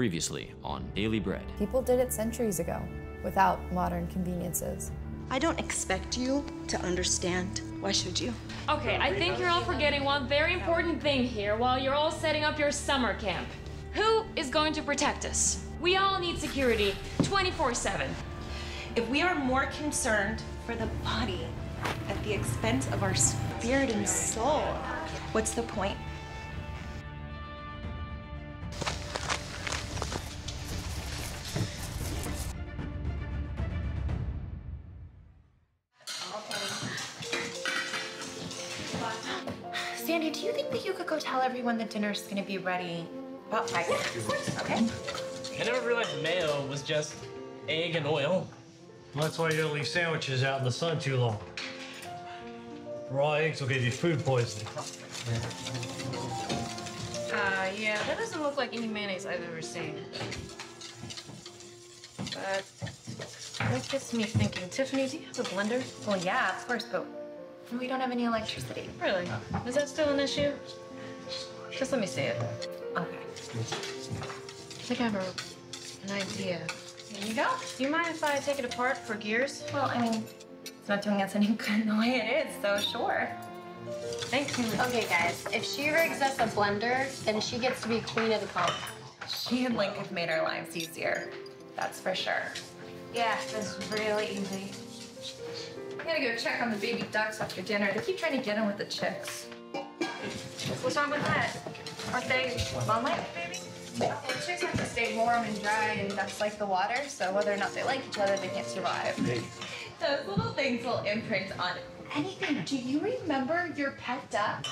Previously on Daily Bread. People did it centuries ago without modern conveniences. I don't expect you to understand. Why should you? Okay, I think you're all forgetting one very important thing here while you're all setting up your summer camp. Who is going to protect us? We all need security 24 7. If we are more concerned for the body at the expense of our spirit and soul, what's the point? Could go tell everyone dinner's gonna be ready about five minutes? Okay. I never realized mayo was just egg and oil. Well, that's why you don't leave sandwiches out in the sun too long. Raw eggs will give you food poisoning. Uh, yeah, that doesn't look like any mayonnaise I've ever seen. But that gets me thinking. Tiffany, do you have a blender? Well, yeah, of course, but we don't have any electricity. Really? Is that still an issue? Just let me see it. Okay. I think I have a, an idea. Here you go. Do you mind if I take it apart for gears? Well, I mean, it's not doing us any good in the way it is, so sure. Thank you. Okay, guys, if she rigs us a blender, then she gets to be queen of the pump. She and Link have made our lives easier. That's for sure. Yeah, this is really easy. I gotta go check on the baby ducks after dinner. They keep trying to get in with the chicks. What's wrong with that? Aren't they lonely? Yeah, chicks have to stay warm and dry, and that's like the water, so whether or not they like each other, they can't survive. Those little things will imprint on anything. Do you remember your pet duck?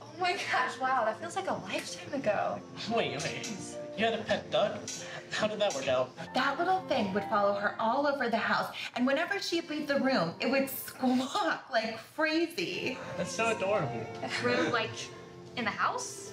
Oh my gosh, wow, that feels like a lifetime ago. Wait, wait. You had a pet duck? How did that work out? That little thing would follow her all over the house, and whenever she'd leave the room, it would squawk like crazy. That's so adorable. Room, like, in the house?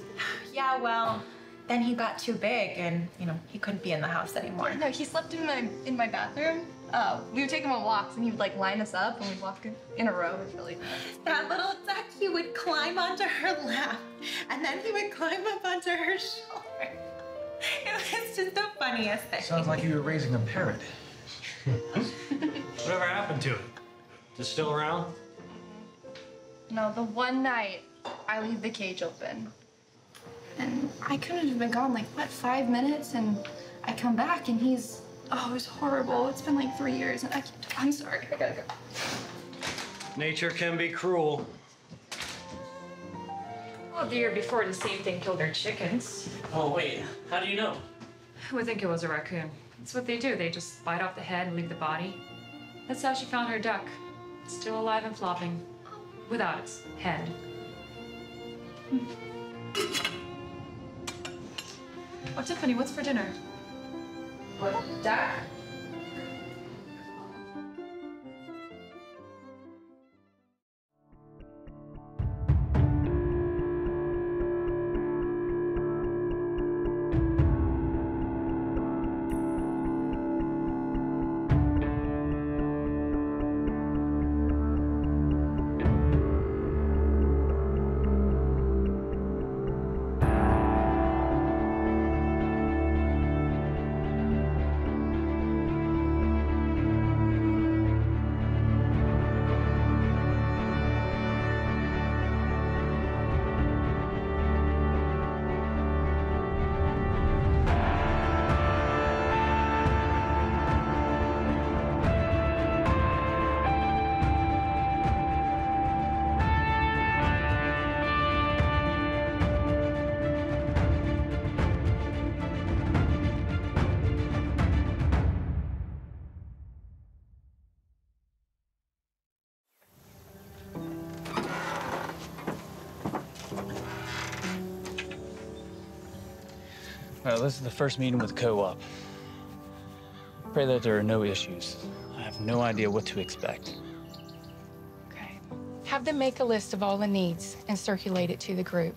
Yeah, well, then he got too big, and you know he couldn't be in the house anymore. No, he slept in my in my bathroom. Uh, we would take him on walks, and he would like line us up, and we'd walk in, in a row. It was really That little duck, he would climb onto her lap, and then he would climb up onto her shoulder. It was just the funniest thing. Sounds like you were raising a parrot. Whatever happened to it? Is it still around? No, the one night I leave the cage open. And I couldn't have been gone like, what, five minutes? And I come back and he's, oh, it was horrible. It's been like three years and I can't, I'm sorry, I gotta go. Nature can be cruel. Well, the year before, the same thing killed our chickens. Oh, wait. How do you know? I would think it was a raccoon. That's what they do. They just bite off the head and leave the body. That's how she found her duck. Still alive and flopping. Without its head. Oh, Tiffany, what's for dinner? What? Duck? Well, this is the first meeting with co-op. Pray that there are no issues. I have no idea what to expect. Okay. Have them make a list of all the needs and circulate it to the group.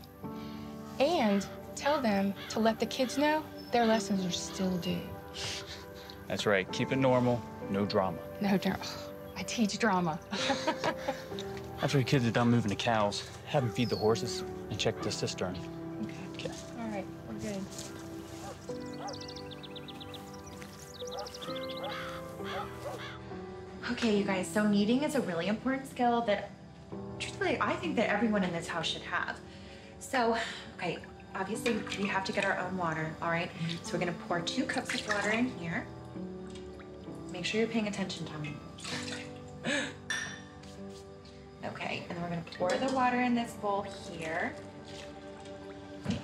And tell them to let the kids know their lessons are still due. That's right. Keep it normal. No drama. No drama. I teach drama. After the kids are done moving the cows, have them feed the horses and check the cistern. Okay, you guys, so kneading is a really important skill that, truthfully, I think that everyone in this house should have. So, okay, obviously we have to get our own water, all right? So we're gonna pour two cups of water in here. Make sure you're paying attention, Tommy. Okay, and then we're gonna pour the water in this bowl here.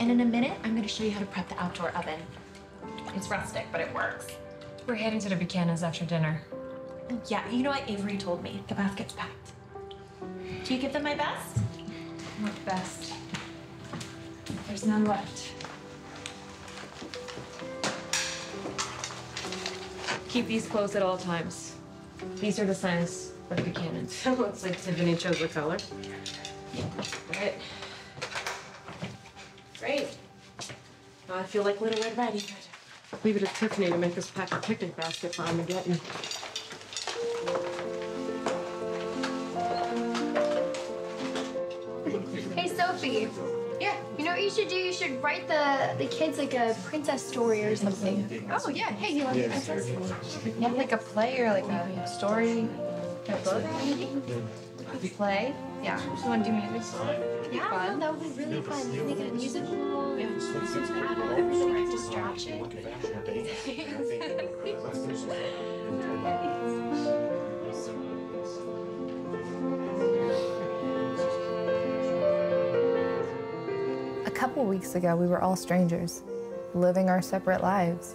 And in a minute, I'm gonna show you how to prep the outdoor oven. It's rustic, but it works. We're heading to the Buchanan's after dinner. Yeah, you know what Avery told me? The basket's packed. Do you give them my best? What best? There's none left. Keep these closed at all times. These are the signs of the Buchanan's. Looks like Tiffany chose the color. Right. Great. Now I feel like Little Red Riding Hood. Leave it to Tiffany to make us pack a picnic basket for Armageddon. What you should do? You should write the the kids like a princess story or something. Oh yeah, hey, you want a princess? Yeah, like a play or like a story, a book, maybe. Play. Yeah. You want to do music? Yeah, Fun. that would be really fun. Make it a musical. Yeah. Have everything as distraction. couple weeks ago, we were all strangers, living our separate lives.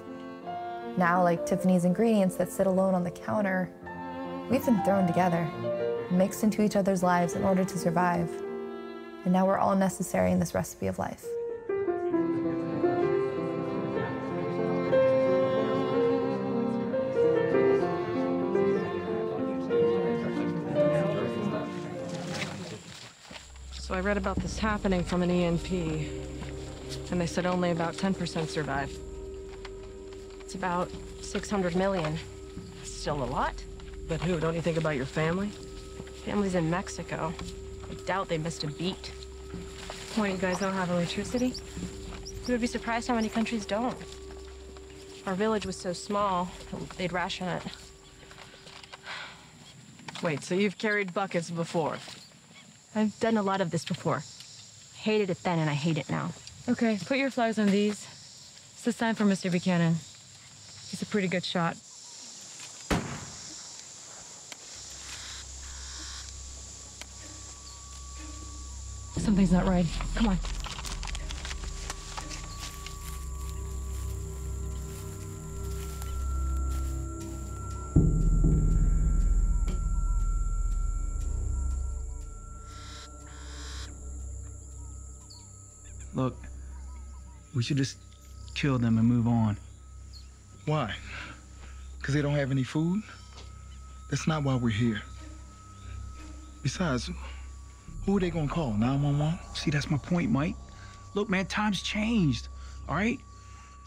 Now, like Tiffany's ingredients that sit alone on the counter, we've been thrown together, mixed into each other's lives in order to survive. And now we're all necessary in this recipe of life. So I read about this happening from an EMP, and they said only about 10% survive. It's about 600 million. Still a lot. But who? Don't you think about your family? Family's in Mexico. I doubt they missed a beat. Why, you guys don't have electricity? You would be surprised how many countries don't. Our village was so small, they'd ration it. Wait, so you've carried buckets before? I've done a lot of this before. Hated it then and I hate it now. Okay, put your flags on these. It's the sign for Mr. Buchanan. He's a pretty good shot. Something's not right. Come on. Look, we should just kill them and move on. Why? Because they don't have any food? That's not why we're here. Besides, who are they gonna call? 911? See, that's my point, Mike. Look, man, times changed. All right?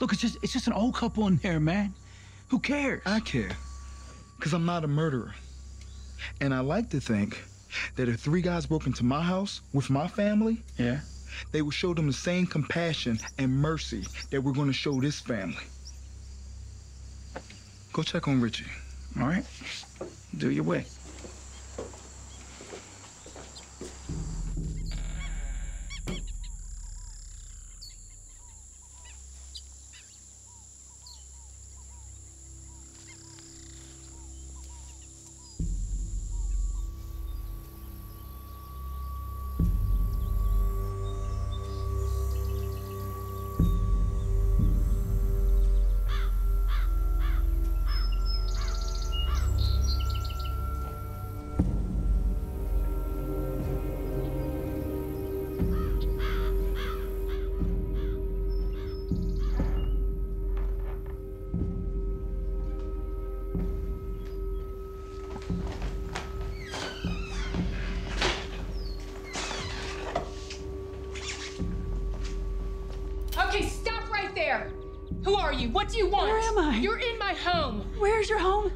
Look, it's just it's just an old couple in there, man. Who cares? I care. Because I'm not a murderer. And I like to think that if three guys broke into my house with my family, yeah, they will show them the same compassion and mercy that we're gonna show this family. Go check on Richie. All right? Do your way. Do you want? Where am I? You're in my home. Where's your home?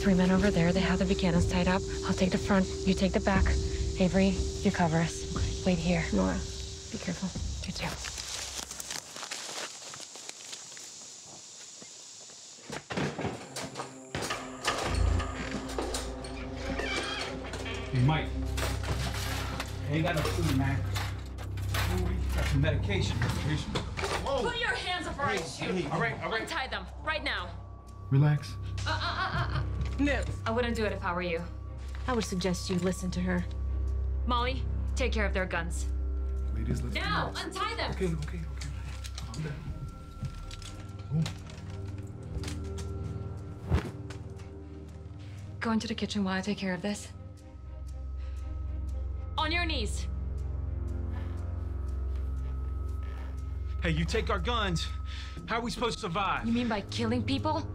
Three men over there. They have the Buchanans tied up. I'll take the front. You take the back. Avery, you cover us. Wait here. Nora, be careful. You too. Hey, Mike. I ain't got no food, man. Food, got some medication. medication. Whoa. Put your hands up or I shoot. hey, all right, all right. Untie them right now. Relax. No. I wouldn't do it if I were you. I would suggest you listen to her. Molly, take care of their guns. Ladies, let's Now, relax. untie them. Okay, okay, okay. Calm down. Go into the kitchen while I take care of this. On your knees. Hey, you take our guns. How are we supposed to survive? You mean by killing people?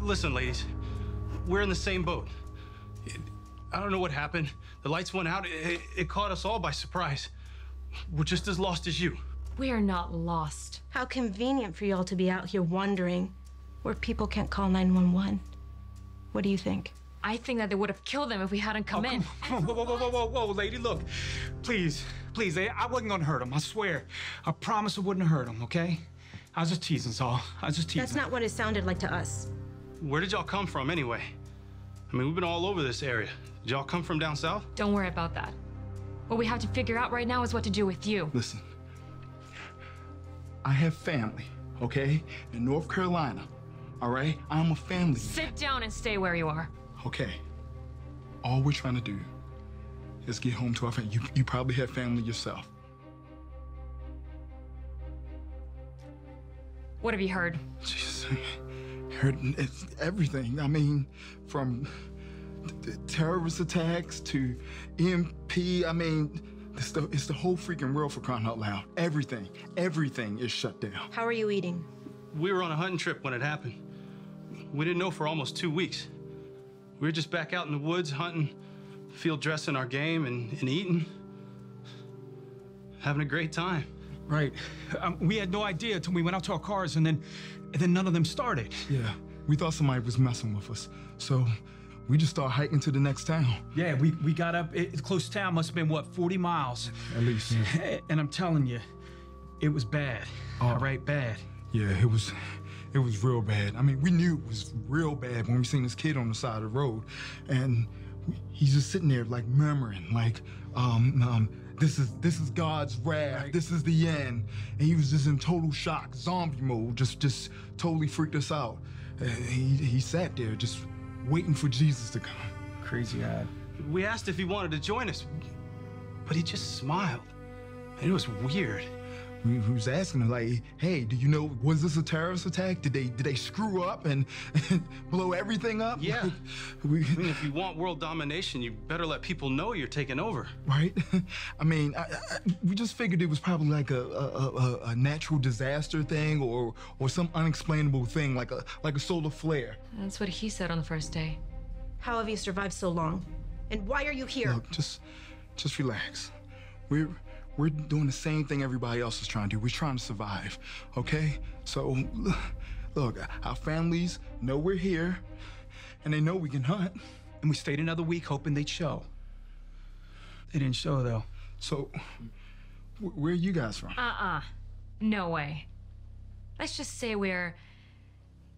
Listen, ladies, we're in the same boat. I don't know what happened. The lights went out. It, it caught us all by surprise. We're just as lost as you. We are not lost. How convenient for y'all to be out here wandering where people can't call 911. What do you think? I think that they would have killed them if we hadn't come oh, in. Come on, whoa, whoa, whoa, whoa, whoa, whoa, lady, look. Please, please, I I wasn't gonna hurt him, I swear. I promise I wouldn't hurt him, okay? I was just teasing, Saul. I was just teasing. That's not what it sounded like to us. Where did y'all come from anyway? I mean, we've been all over this area. Did y'all come from down south? Don't worry about that. What we have to figure out right now is what to do with you. Listen, I have family, okay? In North Carolina, all right? I'm a family. Sit down and stay where you are. Okay. All we're trying to do is get home to our family. You, you probably have family yourself. What have you heard? Jesus, heard everything. I mean, from t- t- terrorist attacks to EMP. I mean, it's the, it's the whole freaking world for crying out loud. Everything, everything is shut down. How are you eating? We were on a hunting trip when it happened. We didn't know for almost two weeks. We were just back out in the woods hunting, field dressing our game and, and eating. Having a great time. Right. Um, we had no idea until we went out to our cars and then, and then none of them started. Yeah, we thought somebody was messing with us. So we just started hiking to the next town. Yeah, we, we got up, it, close town must have been, what, 40 miles? At least, And I'm telling you, it was bad. All right, bad. Yeah, it was it was real bad. I mean, we knew it was real bad when we seen this kid on the side of the road. And he's just sitting there like murmuring, like, um, um, this is this is God's wrath. This is the end. And he was just in total shock, zombie mode, just just totally freaked us out. And he he sat there just waiting for Jesus to come. Crazy guy. We asked if he wanted to join us, but he just smiled. And it was weird. We, we asking him like, "Hey, do you know was this a terrorist attack? Did they did they screw up and, and blow everything up?" Yeah. Like, we, I mean, if you want world domination, you better let people know you're taking over. right? I mean, I, I, we just figured it was probably like a, a, a, a natural disaster thing or or some unexplainable thing like a like a solar flare. That's what he said on the first day. How have you survived so long? And why are you here? Look, just just relax. We're we're doing the same thing everybody else is trying to do. We're trying to survive, okay? So look, our families know we're here, and they know we can hunt. And we stayed another week hoping they'd show. They didn't show though. So, wh- where are you guys from? Uh-uh. No way. Let's just say we're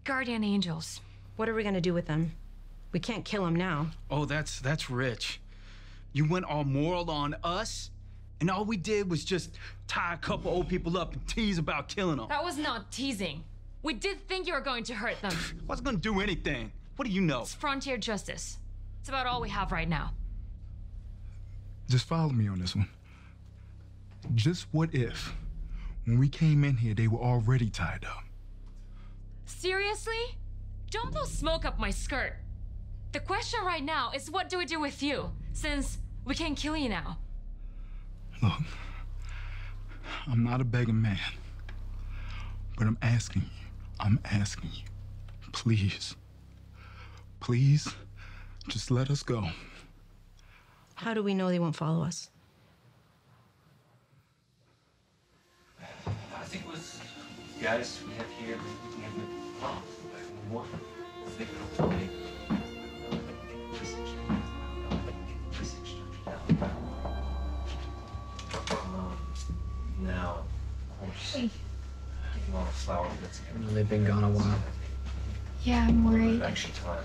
guardian angels. What are we gonna do with them? We can't kill them now. Oh, that's that's rich. You went all moral on us, and all we did was just tie a couple old people up and tease about killing them. That was not teasing. We did think you were going to hurt them. I Wasn't gonna do anything. What do you know? It's frontier justice. It's about all we have right now. Just follow me on this one. Just what if, when we came in here, they were already tied up? Seriously? Don't blow smoke up my skirt. The question right now is what do we do with you, since we can't kill you now? Look, I'm not a begging man, but I'm asking you, I'm asking you, please, please, just let us go. How do we know they won't follow us? I think with guys we have here, we have the mom. One, they Now, of course, Hey. getting all the flower bits again. They've been gone a while. Yeah, I'm worried. Actually, time.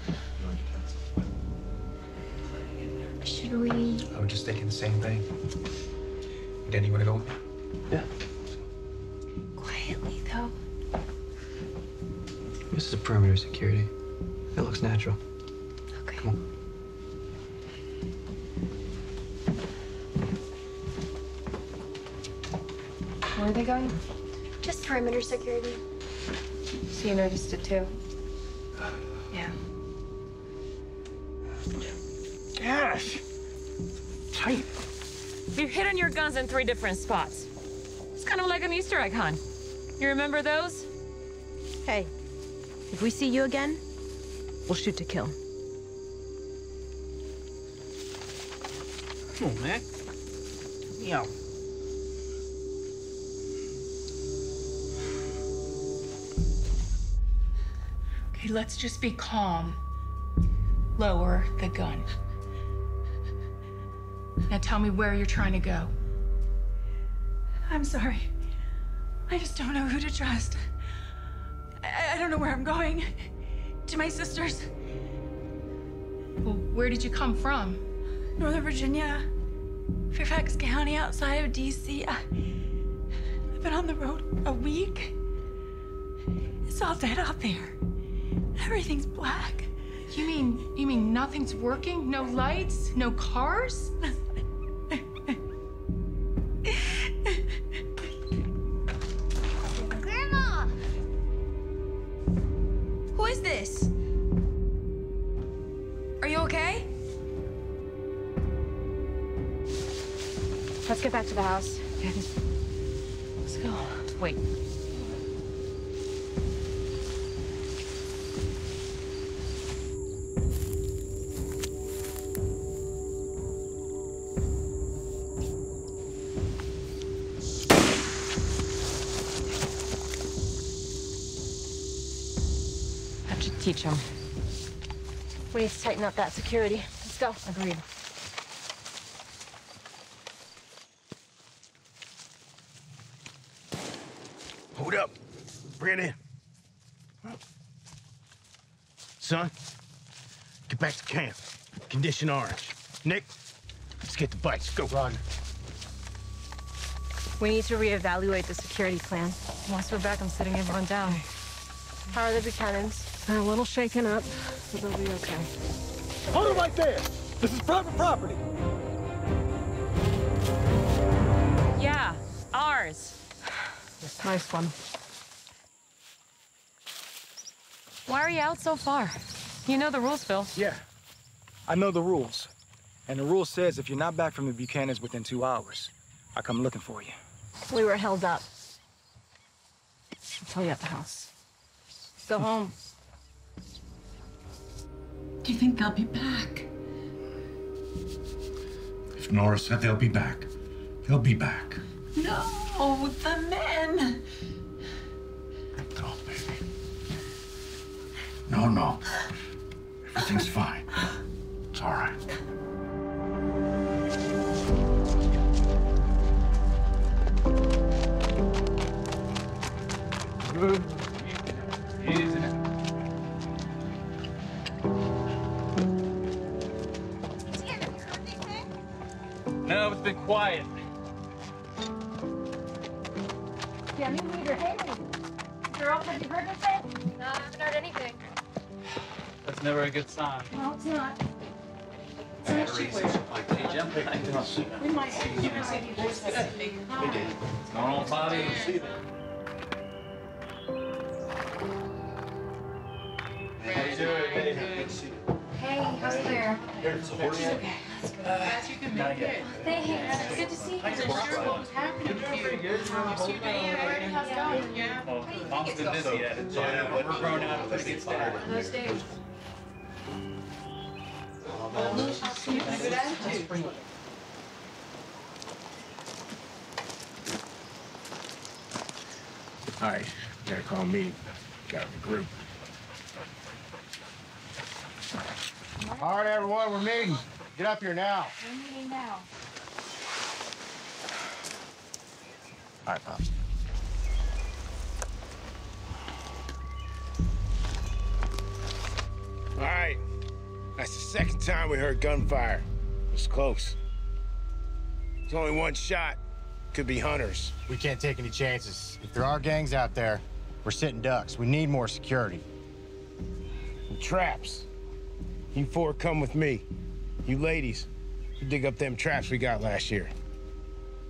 Should we? I was just thinking the same thing. Danny, you wanna go? Yeah. Quietly, though. This is a perimeter security. It looks natural. Okay. Come on. Where are they going? Just perimeter security. So you noticed it too? Yeah. Gosh. Tight. You've hidden your guns in three different spots. It's kind of like an Easter egg hunt. You remember those? Hey, if we see you again, we'll shoot to kill. Come on, man. Me Okay, let's just be calm. Lower the gun. Now tell me where you're trying to go. I'm sorry. I just don't know who to trust. I, I don't know where I'm going. To my sister's. Well, where did you come from? Northern Virginia, Fairfax County, outside of DC. I, I've been on the road a week. It's all dead out there. Everything's black. You mean you mean nothing's working? No lights? No cars? teach him. We need to tighten up that security. Let's go. Agreed. Hold up. Bring it in. Son, get back to camp. Condition orange. Nick, let's get the bikes. Go. Roger. We need to reevaluate the security plan. Once we're back, I'm sitting everyone down. How are the Buchanans? They're a little shaken up, but they'll be okay. Hold it right there. This is private property. Yeah, ours. Nice one. Why are you out so far? You know the rules, Phil. Yeah, I know the rules. And the rule says if you're not back from the Buchanans within two hours, I come looking for you. We were held up. I'll tell you at the house. Go home. Do you think they'll be back? If Nora said they'll be back, they'll be back. No, the men. No, no. Everything's fine. It's all right. Been quiet. Yeah, me neither. Hey, girls, have you heard anything? No, I haven't heard anything. That's never a good sign. No, it's not. We might have you What's going on, Bobby? How you doing? Hey, how's Claire? So where are you at? Glad you can make it. Thanks. Good to see you. I wasn't sure what happening to you. How's your day? Already, how's it going? Yeah. Well, mom's been busy at it, so we're growing out of it. Get started. Those days. All right, gotta call me. Gotta regroup. All right, everyone, we're meeting. Get up here now. We're meeting now. All right, Pops. All right. That's the second time we heard gunfire. It was close. It's only one shot. Could be hunters. We can't take any chances. If there are gangs out there, we're sitting ducks. We need more security. And traps. You four come with me. You ladies, you dig up them traps we got last year.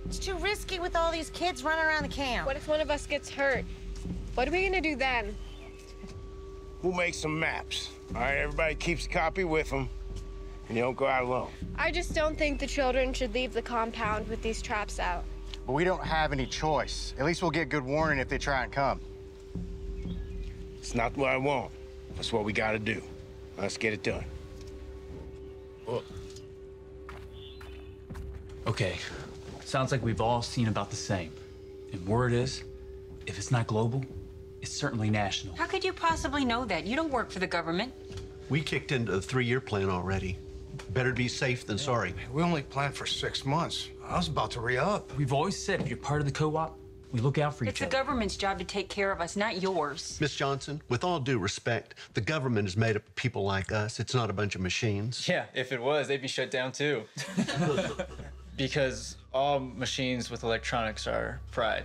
It's too risky with all these kids running around the camp. What if one of us gets hurt? What are we gonna do then? We'll make some maps. All right, everybody keeps a copy with them, and you don't go out alone. I just don't think the children should leave the compound with these traps out. But we don't have any choice. At least we'll get good warning if they try and come. It's not what I want. That's what we gotta do. Let's get it done. Oh. Okay, sounds like we've all seen about the same. And word is, if it's not global, it's certainly national. How could you possibly know that? You don't work for the government. We kicked into the three-year plan already. Better to be safe than sorry. We only planned for six months. I was about to re-up. We've always said if you're part of the co-op, we look out for It's each the government's job to take care of us, not yours. Miss Johnson, with all due respect, the government is made up of people like us. It's not a bunch of machines. Yeah, if it was, they'd be shut down too. because all machines with electronics are fried.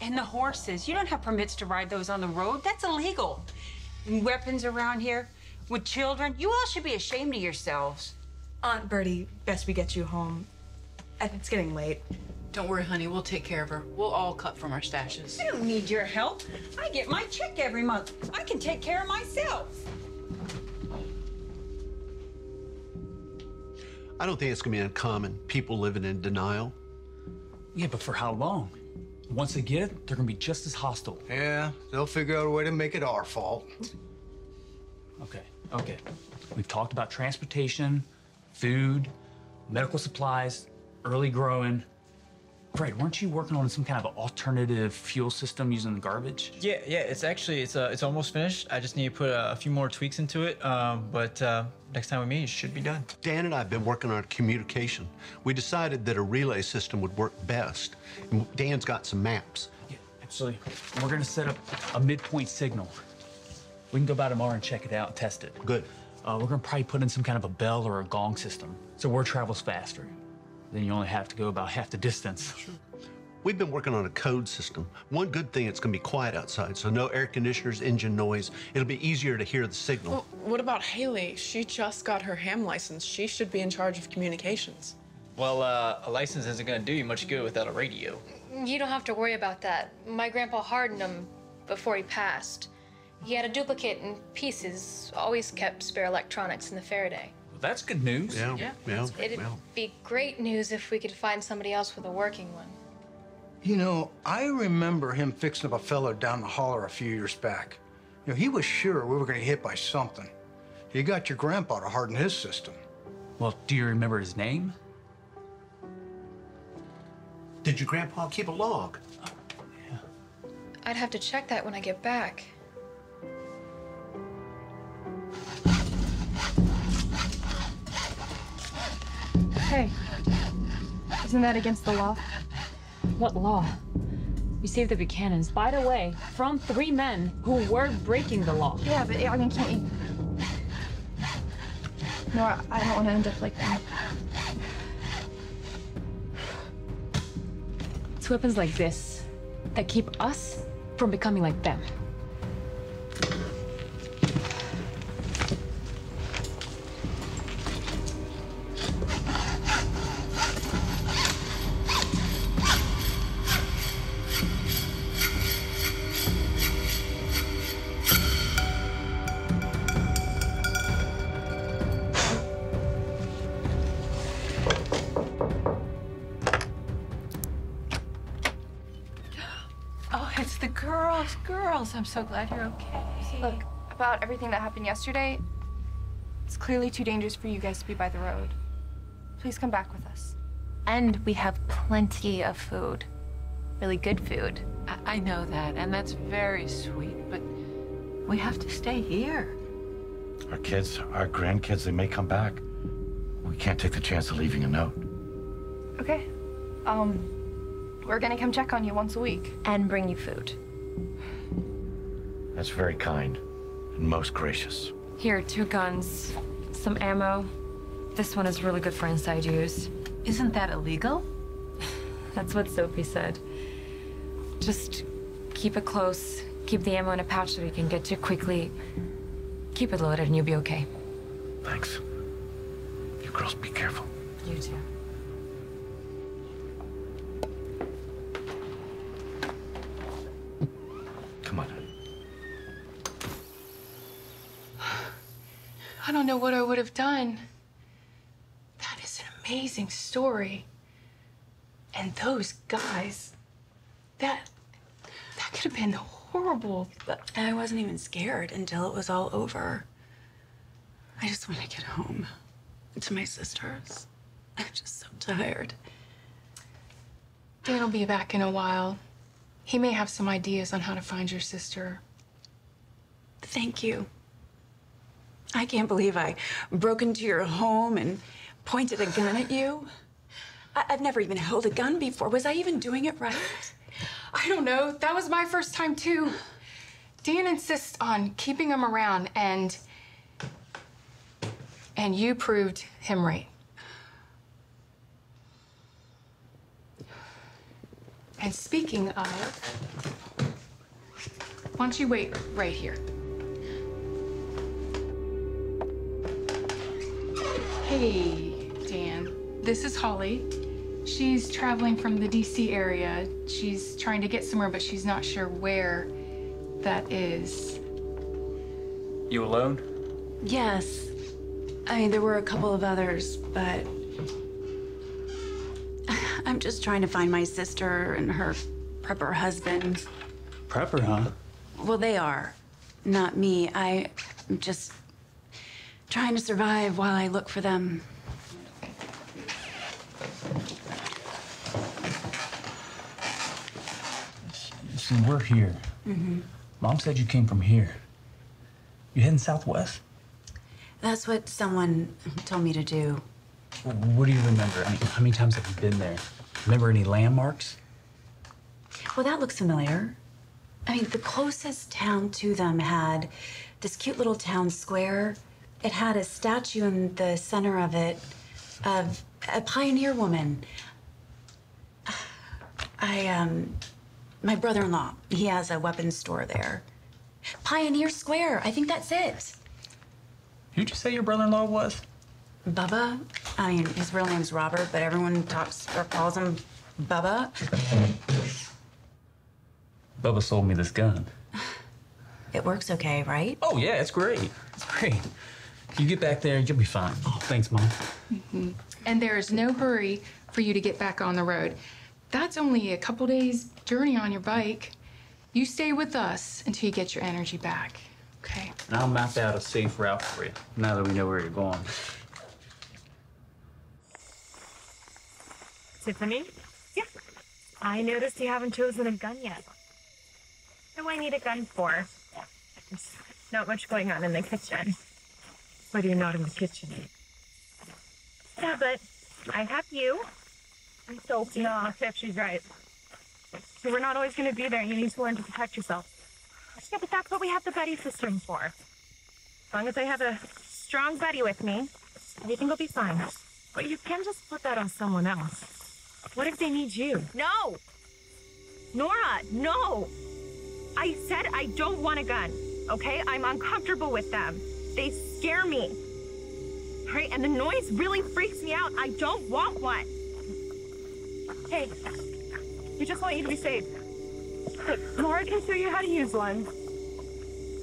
And the horses, you don't have permits to ride those on the road. That's illegal. And weapons around here with children. You all should be ashamed of yourselves. Aunt Bertie, best we get you home. It's getting late. Don't worry, honey. We'll take care of her. We'll all cut from our stashes. I don't need your help. I get my check every month. I can take care of myself. I don't think it's going to be uncommon. People living in denial. Yeah, but for how long? Once they get it, they're gonna be just as hostile. Yeah, they'll figure out a way to make it our fault. Okay, okay. We've talked about transportation, food, medical supplies, early growing. Fred, weren't you working on some kind of alternative fuel system using the garbage? Yeah, yeah. It's actually it's uh, it's almost finished. I just need to put a, a few more tweaks into it. Um, but uh, next time we meet, it should be done. Dan and I have been working on communication. We decided that a relay system would work best. And Dan's got some maps. Yeah, actually, we're gonna set up a midpoint signal. We can go by tomorrow and check it out and test it. Good. Uh, we're gonna probably put in some kind of a bell or a gong system, so word travels faster. Then you only have to go about half the distance. Sure. We've been working on a code system. One good thing, it's going to be quiet outside, so no air conditioners, engine noise. It'll be easier to hear the signal. Well, what about Haley? She just got her ham license. She should be in charge of communications. Well, uh, a license isn't gonna do you much good without a radio. You don't have to worry about that. My grandpa hardened them before he passed. He had a duplicate in pieces, always kept spare electronics in the Faraday. Well, that's good news. Yeah, yeah. It'd well. be great news if we could find somebody else with a working one. You know, I remember him fixing up a fellow down the holler a few years back. You know, he was sure we were going to get hit by something. He got your grandpa to harden his system. Well, do you remember his name? Did your grandpa keep a log? Yeah. I'd have to check that when I get back. Hey, isn't that against the law? What law? We saved the Buchanans, by the way, from three men who were breaking the law. Yeah, but I mean, can't you? Nora, I don't want to end up like that. It's weapons like this that keep us from becoming like them. About everything that happened yesterday, It's clearly too dangerous for you guys to be by the road. Please come back with us. And we have plenty of food. Really good food. I, I know that, and that's very sweet, but we have to stay here. Our kids, our grandkids, they may come back. We can't take the chance of leaving a note. Okay. Um, we're gonna come check on you once a week. And bring you food. That's very kind and most gracious. Here, two guns, some ammo. This one is really good for inside use. Isn't that illegal? That's what Sophie said. Just keep it close. Keep the ammo in a pouch so we can get to it quickly. Keep it loaded and you'll be okay. Thanks. You girls be careful. You too. Done. That is an amazing story. And those guys, that that could have been horrible. But I wasn't even scared until it was all over. I just want to get home to my sisters. I'm just so tired. Dan will be back in a while. He may have some ideas on how to find your sister. Thank you. I can't believe I broke into your home and pointed a gun at you. I- I've never even held a gun before. Was I even doing it right? I don't know. That was my first time too. Dan insists on keeping him around and and you proved him right. And speaking of, why don't you wait right here? Hey, Dan. This is Holly. She's traveling from the DC area. She's trying to get somewhere, but she's not sure where that is. You alone? Yes. I mean, there were a couple of others, but I'm just trying to find my sister and her prepper husband. Prepper, huh? Well, they are, not me. I'm just trying to survive while I look for them. See, we're here. Mm-hmm. Mom said you came from here. You heading southwest? That's what someone told me to do. What do you remember? I mean, how many times have you been there? Remember any landmarks? Well, that looks familiar. I mean, the closest town to them had this cute little town square. It had a statue in the center of it of a pioneer woman. I, um, my brother in law, he has a weapons store there. Pioneer Square, I think that's it. Who'd you say your brother-in-law was? Bubba? I mean, his real name's Robert, but everyone talks or calls him Bubba. Bubba sold me this gun. It works okay, right? Oh, yeah, it's great. It's great. You get back there, and you'll be fine. Oh, thanks, Mom. Mhm. And there is no hurry for you to get back on the road. That's only a couple days' journey on your bike. You stay with us until you get your energy back, okay? And I'll map out a safe route for you, now that we know where you're going. Tiffany? Yeah. I noticed you haven't chosen a gun yet. What do I need a gun for? There's not much going on in the kitchen. But you're not in the kitchen. Yeah, but I have you. And Sophie. No, Tiff, she's right. So we're not always going to be there. You need to learn to protect yourself. Yeah, but that's what we have the buddy system for. As long as I have a strong buddy with me, everything will be fine. But you can't just put that on someone else. What if they need you? No! Nora, no! I said I don't want a gun, okay? I'm uncomfortable with them. They scare me. Right? And the noise really freaks me out. I don't want one. Hey, we just want you to be safe. Look, Nora can show you how to use one.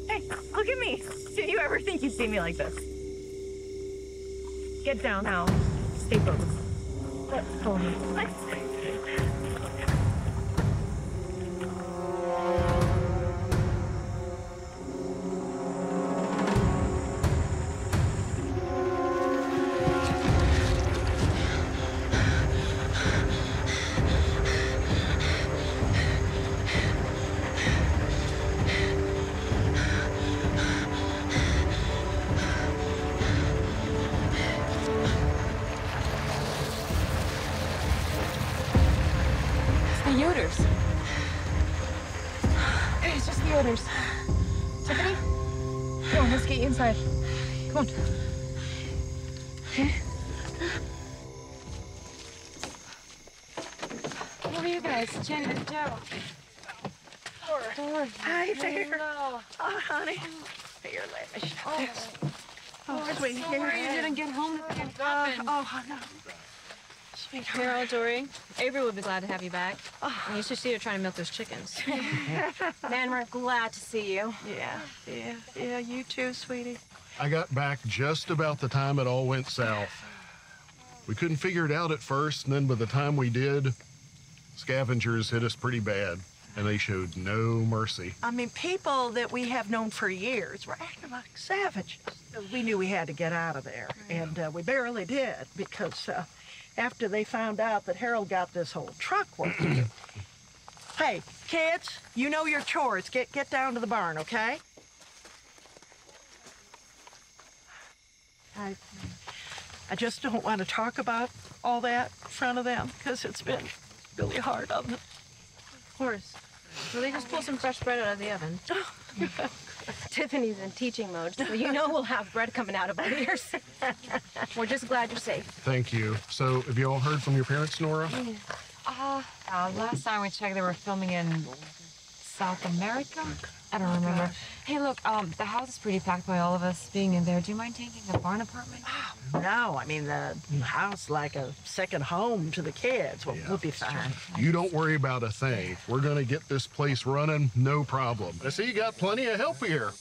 Hey, look at me. Did you ever think you'd see me like this? Get down now. Stay focused. Let's go. Let's. Sweetheart. Carol, Dory, Avery would be glad to have you back. You should see her trying to milk those chickens. Man, we're glad to see you. Yeah, yeah, yeah. You too, sweetie. I got back just about the time it all went south. We couldn't figure it out at first, and then by the time we did, scavengers hit us pretty bad, and they showed no mercy. I mean, people that we have known for years were acting like savages. We knew we had to get out of there, and uh, we barely did because uh, after they found out that Harold got this whole truck working. hey, kids, you know your chores. Get get down to the barn, okay? I, I just don't want to talk about all that in front of them because it's been really hard on them. Of course. Well, they just pull some fresh bread out of the oven. Tiffany's in teaching mode, so you know we'll have bread coming out of our ears. We're just glad you're safe. Thank you. So, have you all heard from your parents, Nora? Uh, uh, last time we checked, they were filming in South America. I don't remember. Hey, look, um, the house is pretty packed by all of us being in there. Do you mind taking the barn apartment? No, I mean, the house like a second home to the kids. We'll, we'll be fine. You don't worry about a thing. We're gonna get this place running, no problem. I see you got plenty of help here.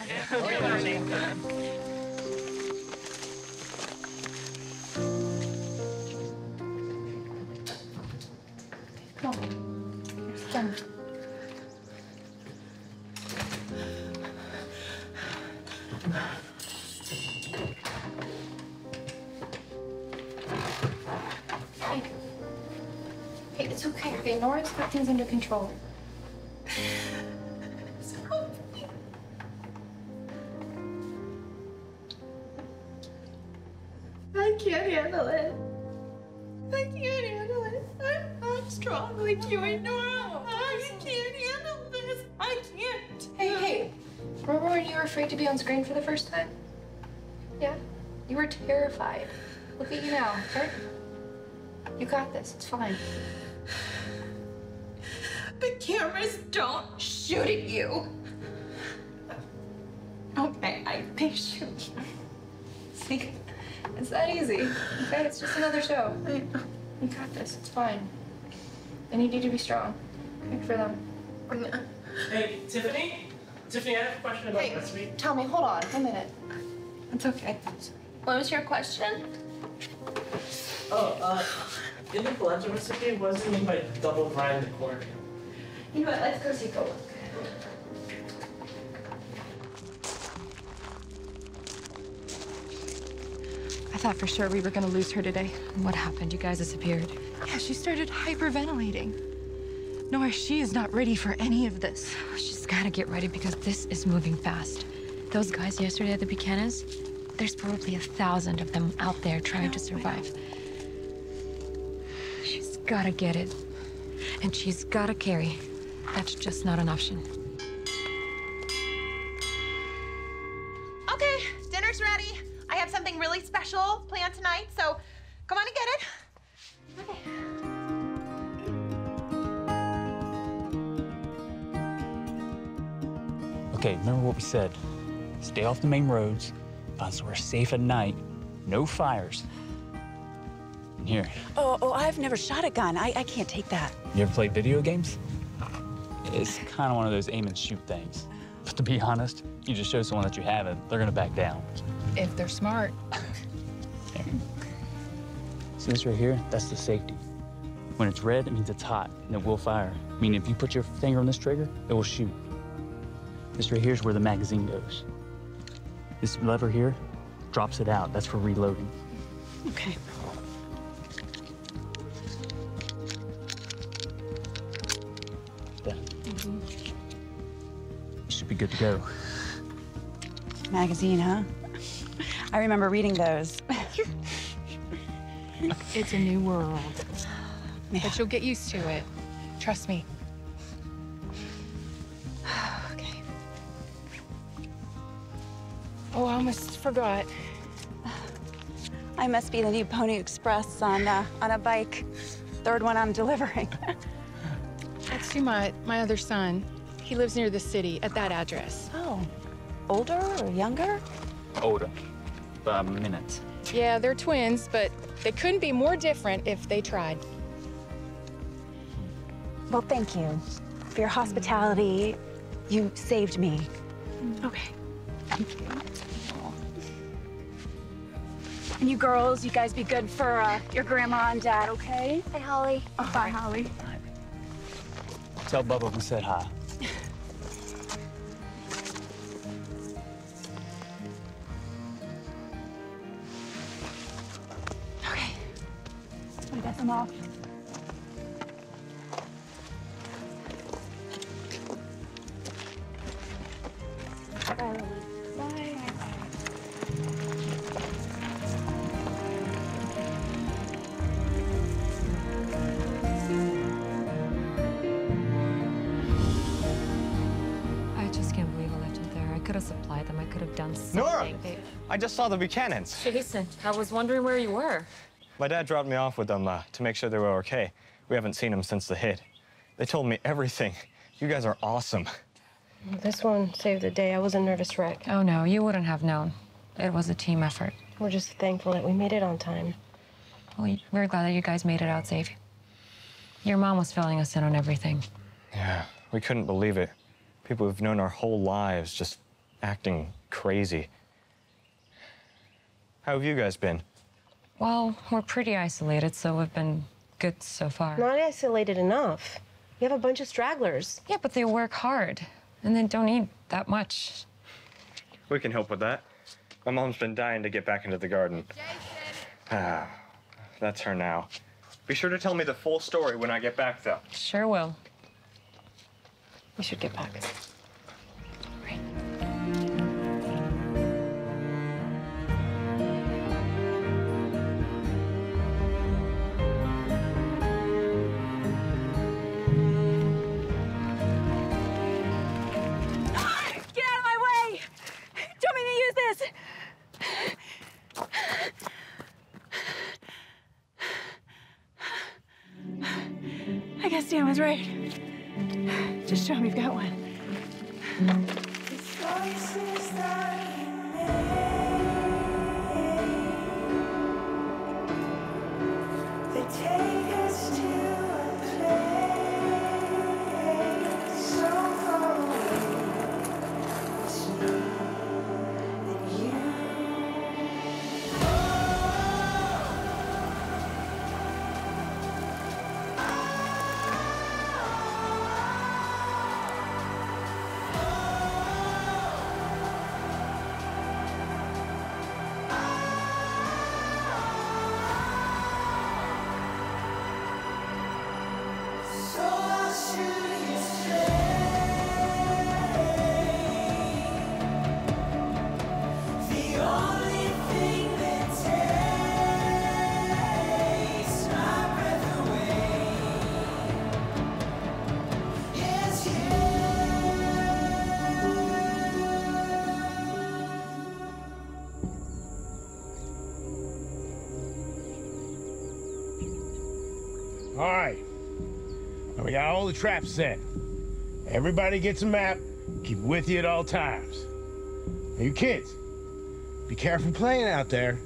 Hey. Hey, it's okay. Okay, Nora's got things under control. Terrified. Look at you now, okay? You got this. It's fine. The cameras don't shoot at you. Okay, I they shoot. See? It's that easy. Okay? It's just another show. You got this. It's fine. I need you to be strong. Okay, for them. Hey, Tiffany? Tiffany, I have a question about Hey, the recipe. tell me, hold on, one minute. It's okay. What was your question? Oh, uh, in the polenta recipe, what does it mean by double grind the corn? You know what? Let's go take a look. I thought for sure we were gonna lose her today. What happened? You guys disappeared. Yeah, she started hyperventilating. Nora, she is not ready for any of this. She's gotta get ready because this is moving fast. Those guys yesterday at the Buchanan's, there's probably a thousand of them out there trying to survive. She's gotta get it. And she's gotta carry. That's just not an option. Okay, dinner's ready. I have something really special planned tonight, so come on and get it. Okay, remember what we said. Stay off the main roads, find somewhere safe at night, no fires. And here, Oh, oh, I've never shot a gun. I, I can't take that. you ever played video games? It's kind of one of those aim and shoot things. But to be honest, you just show someone that you haven't, they're gonna back down. If they're smart. See this right here? That's the safety. When it's red, it means it's hot and it will fire. Meaning if you put your finger on this trigger, it will shoot. This right here is where the magazine goes. This lever here drops it out. That's for reloading. Okay. Then mm-hmm. you should be good to go. Magazine, huh? I remember reading those. It's a new world. But you'll get used to it. Trust me. Almost forgot. I must be the new Pony Express on uh, on a bike. Third one I'm delivering. That's to my, my other son. He lives near the city at that address. Oh, older or younger? Older. By a minute. Yeah, they're twins, but they couldn't be more different if they tried. Well, thank you for your hospitality. You saved me. Okay. Thank you. And you girls, you guys be good for uh, your grandma and dad, okay? Hey, Holly. Oh, bye, Holly. Tell Bubba we said hi. Okay. We got them off. Them. I could have done something. Nora! They- I just saw the Buchanans. Jason, I was wondering where you were. My dad dropped me off with them uh, to make sure they were okay. We haven't seen them since the hit. They told me everything. You guys are awesome. This one saved the day. I was a nervous wreck. Oh no, you wouldn't have known. It was a team effort. We're just thankful that we made it on time. Well, we're glad that you guys made it out safe. Your mom was filling us in on everything. Yeah, we couldn't believe it. People we've known our whole lives just acting crazy. How have you guys been? Well, we're pretty isolated, so we've been good so far. Not isolated enough. We have a bunch of stragglers. Yeah, but they work hard, and they don't eat that much. We can help with that. My mom's been dying to get back into the garden. Ah, that's her now. Be sure to tell me the full story when I get back, though. Sure will. We should get back. Get was right. Just show me you've got one. All right. We got all the traps set. Everybody gets a map. Keep it with you at all times. Now, you kids, be careful playing out there.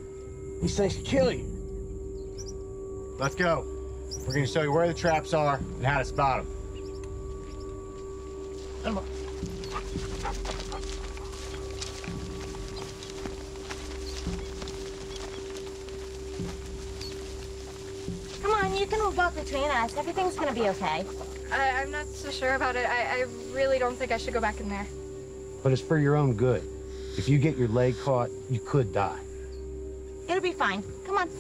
These things can kill you. Let's go. We're gonna show you where the traps are and how to spot them. Come on. Between us. Everything's gonna be okay. I, I'm not so sure about it. I, I really don't think I should go back in there. But it's for your own good. If you get your leg caught, you could die. It'll be fine. Come on.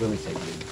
Let me take you.